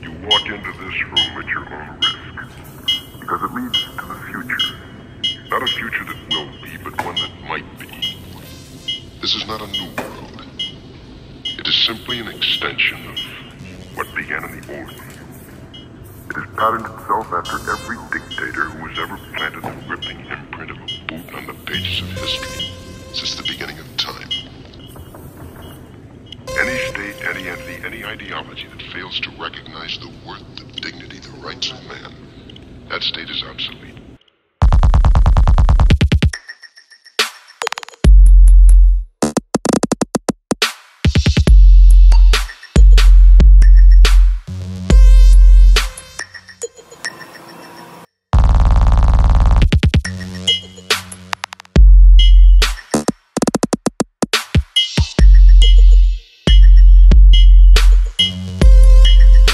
You walk into this room at your own risk. Because it leads to the future. Not a future that will be, but one that might be. This is not a new world. It is simply an extension of what began in the old one. It has patterned itself after every dictator who has ever planted the ripping imprint of a boot on the pages of history ideology that fails to recognize the worth, the dignity, the rights of man, that state is obsolete.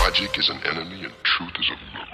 Logic is an enemy and truth is a look.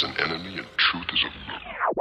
Is an enemy and truth is a look.